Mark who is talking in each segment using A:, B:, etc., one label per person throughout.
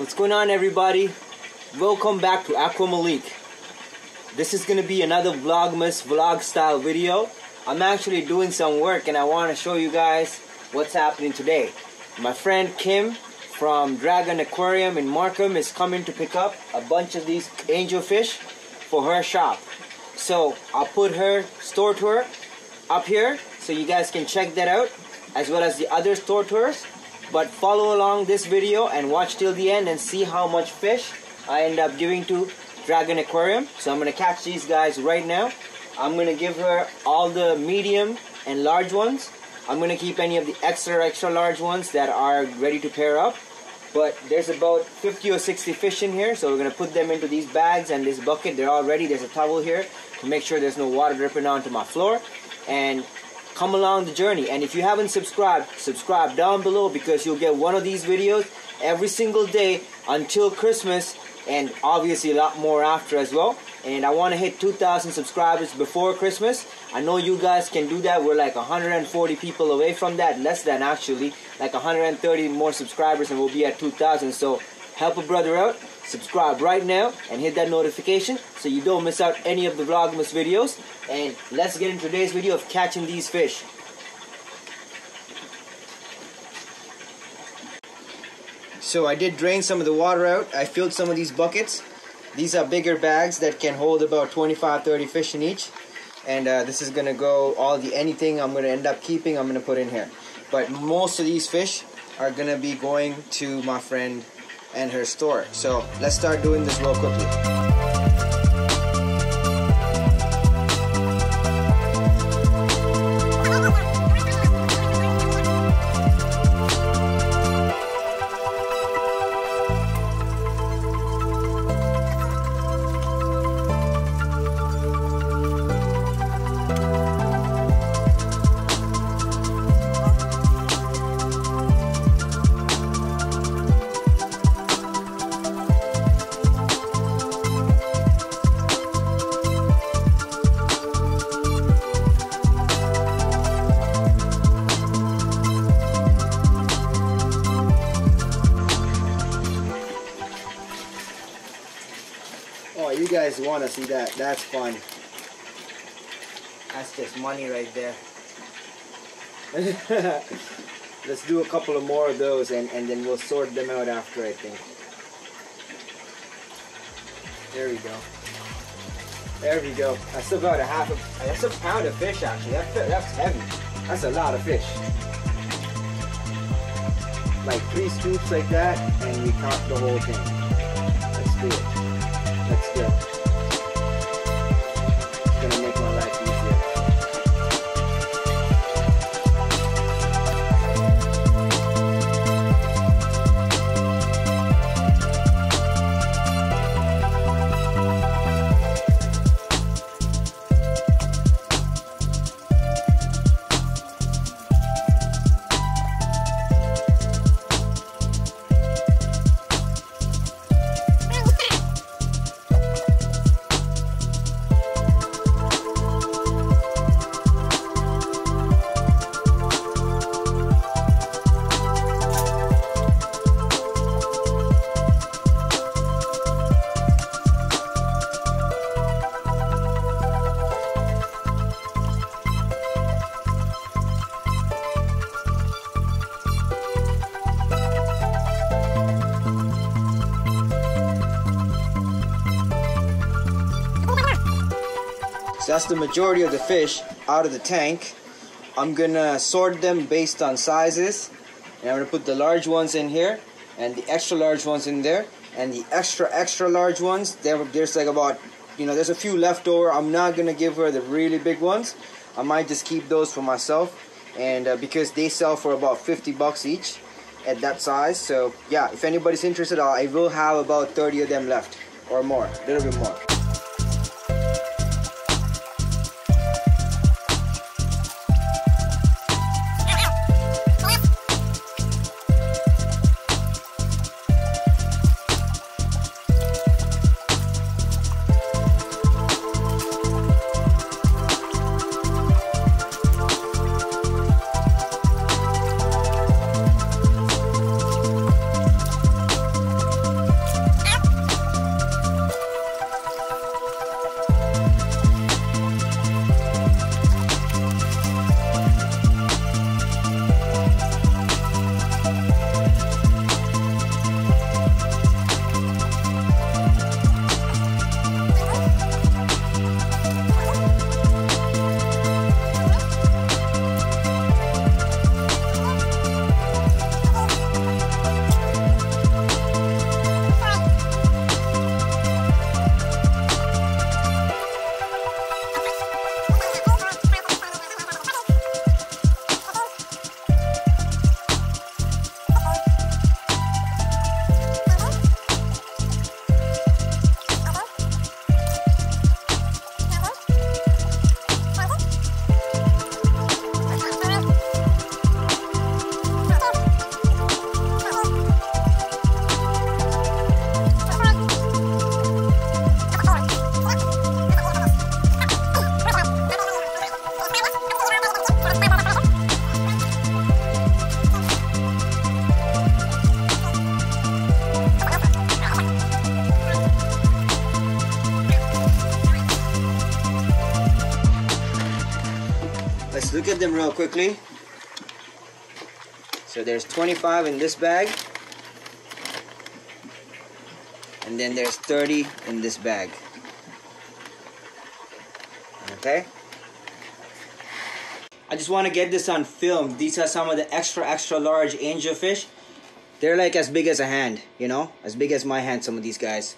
A: What's going on, everybody? Welcome back to Aqua Malik. This is gonna be another Vlogmas vlog style video. I'm actually doing some work and I want to show you guys what's happening today. My friend Kim from Dragon Aquarium in Markham is coming to pick up a bunch of these angelfish for her shop. So I'll put her store tour up here so you guys can check that out as well as the other store tours but follow along this video and watch till the end and see how much fish I end up giving to Dragon Aquarium. So I'm gonna catch these guys right now. I'm gonna give her all the medium and large ones. I'm gonna keep any of the extra extra large ones that are ready to pair up. But there's about 50 or 60 fish in here, so we're gonna put them into these bags and this bucket. They're all ready. There's a towel here to make sure there's no water dripping onto my floor. And come along the journey. And if you haven't subscribed, subscribe down below because you'll get one of these videos every single day until Christmas and obviously a lot more after as well. And I want to hit 2,000 subscribers before Christmas. I know you guys can do that. We're like 140 people away from that, less than actually, like 130 more subscribers, and we'll be at 2,000. So help a brother out. Subscribe right now and hit that notification so you don't miss out any of the Vlogmas videos. And let's get into today's video of catching these fish. So I did drain some of the water out. I filled some of these buckets. These are bigger bags that can hold about 25, 30 fish in each. And uh, this is gonna go, all the anything I'm gonna end up keeping, I'm gonna put in here. But most of these fish are gonna be going to my friend and her store. So let's start doing this real quickly. Guys want to see that? That's fun. That's just money right there. Let's do a couple of more of those and, and then we'll sort them out after, I think. There we go. There we go. That's about a half of, that's a pound of fish actually. That's, that's heavy. That's a lot of fish. Like three scoops like that and we count the whole thing. Let's do it. Let's go. That's the majority of the fish out of the tank. I'm gonna sort them based on sizes. And I'm gonna put the large ones in here and the extra large ones in there. And the extra extra large ones, there, there's like about, you know, there's a few left over. I'm not gonna give her the really big ones. I might just keep those for myself. And uh, because they sell for about 50 bucks each at that size. So yeah, if anybody's interested, I will have about 30 of them left or more, a little bit more. Quickly. So there's 25 in this bag. And then there's 30 in this bag. Okay? I just want to get this on film. These are some of the extra, extra large angelfish. They're like as big as a hand, you know? As big as my hand, some of these guys.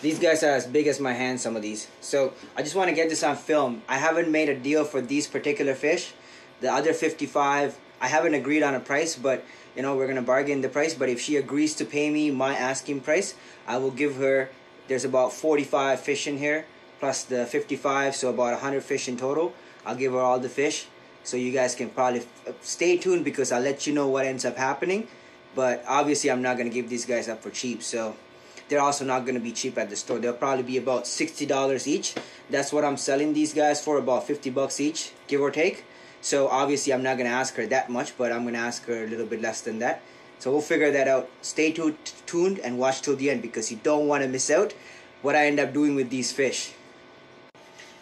A: These guys are as big as my hand, some of these. So I just want to get this on film. I haven't made a deal for these particular fish. The other 55, I haven't agreed on a price, but you know, we're going to bargain the price. But if she agrees to pay me my asking price, I will give her, there's about 45 fish in here, plus the 55, so about 100 fish in total. I'll give her all the fish. So you guys can probably uh, stay tuned because I'll let you know what ends up happening. But obviously I'm not going to give these guys up for cheap. So they're also not going to be cheap at the store. They'll probably be about $60 each. That's what I'm selling these guys for, about 50 bucks each, give or take. So obviously I'm not going to ask her that much, but I'm going to ask her a little bit less than that. So we'll figure that out. Stay tuned and watch till the end because you don't want to miss out what I end up doing with these fish.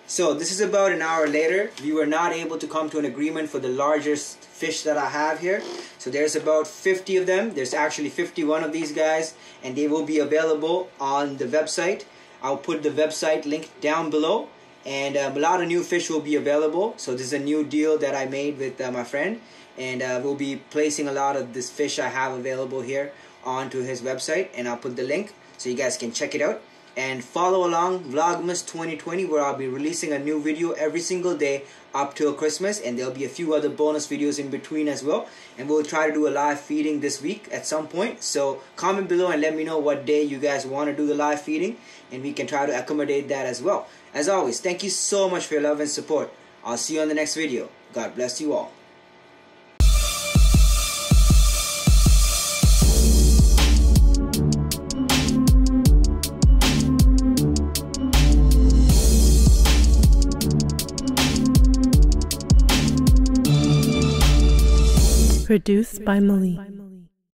A: So this is about an hour later. We were not able to come to an agreement for the largest fish that I have here. So there's about 50 of them. There's actually 51 of these guys and they will be available on the website. I'll put the website link down below and um, a lot of new fish will be available. So this is a new deal that I made with uh, my friend and uh, we'll be placing a lot of this fish I have available here onto his website and I'll put the link so you guys can check it out and follow along Vlogmas 2020 where I'll be releasing a new video every single day up till Christmas and there'll be a few other bonus videos in between as well. And we'll try to do a live feeding this week at some point. So comment below and let me know what day you guys want to do the live feeding and we can try to accommodate that as well. As always thank you so much for your love and support. I'll see you on the next video. God bless you all
B: Produced by Malik.